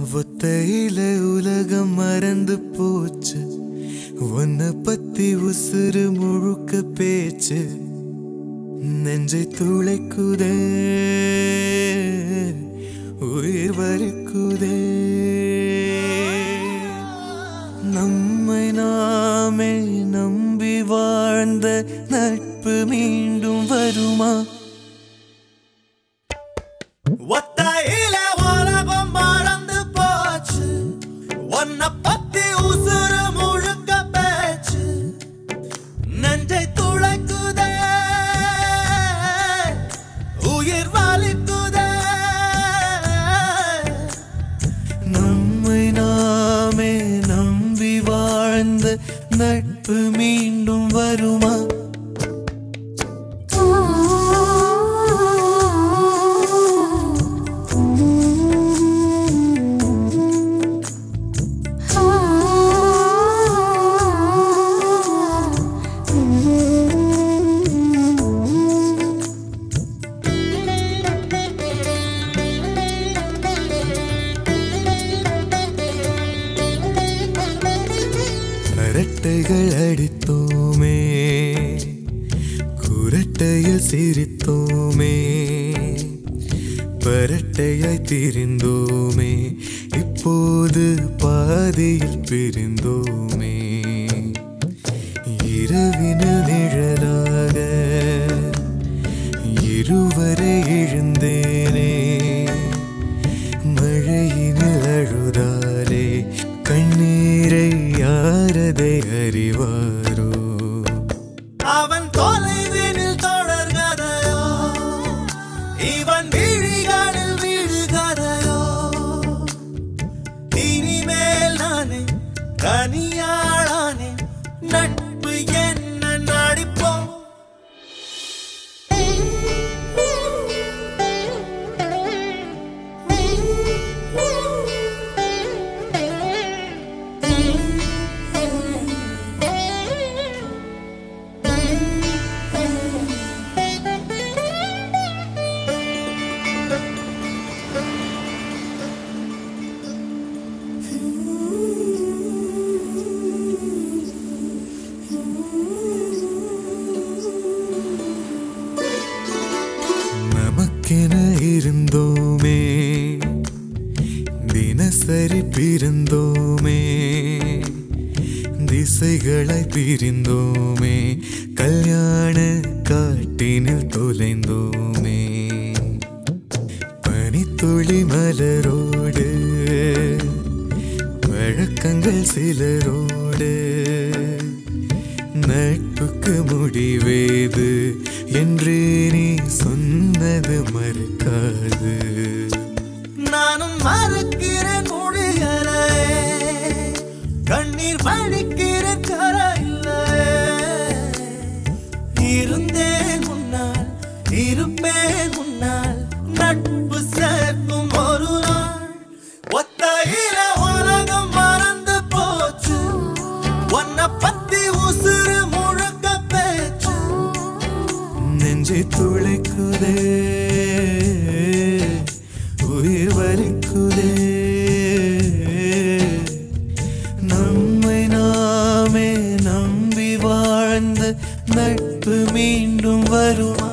ஒத்தையில உலகம் மறந்து போச்சு. உன்னை பத்தி உசுறு முழுக்க பேச்சு. நெஞ்சை துளைக்குதே உயிர் வரைக்குதே. நம்மை நாமே நம்பி வாழ்ந்த நட்பு மீண்டும் வருமா? ஒத்தையில வாழ்ந்த நட்பு மீண்டும் வருமா? அரட்டைகள் அடித்தோமே. குரட்டையில் சிரித்தோமே. பரட்டையாய் திரிந்தோமே. இப்போது பாதியில் பிரிந்தோமே. இரவின யாரதை அறிவாரோ? அவன் தொலைவினில் தொடர்கதையோ? இவன் விழிகளில் விழுகதையோ? இனிமேல் நானே கனி சிதறி பிரிந்தோமே திசைகளை பிரிந்தோமே. கல்யாண காட்டினில் தொலைந்தோமே. பனித்துளி மலரோடு வழக்கங்கள் சிலரோடு. நட்புக்கு முடிவேது என்று நீ சொன்னது மறுக்காது. நானும் மறக்கிறேன் படிக்கிற கரை இல்லை. இருந்தேன் முன்னால் இருப்பேன் முன்னால். நட்பு சேர்க்கும் ஒரு நாள். ஒத்தையில உலகம் மறந்து போச்சு. ஒன்ன பத்தி உசுறு முழக்க பேச்சு. நெஞ்சை துளைக்குதே. நட்பு மீண்டும் வருமா?